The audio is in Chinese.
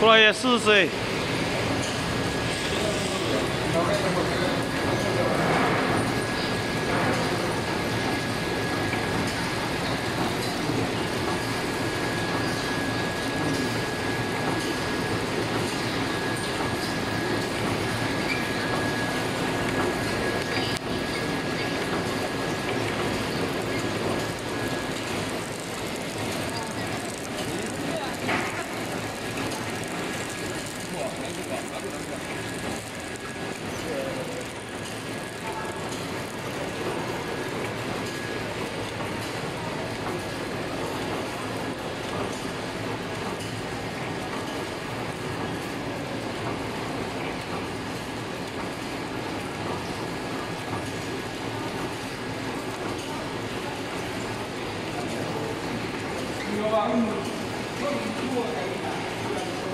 出来也试试 아吧 고, 너무무 서.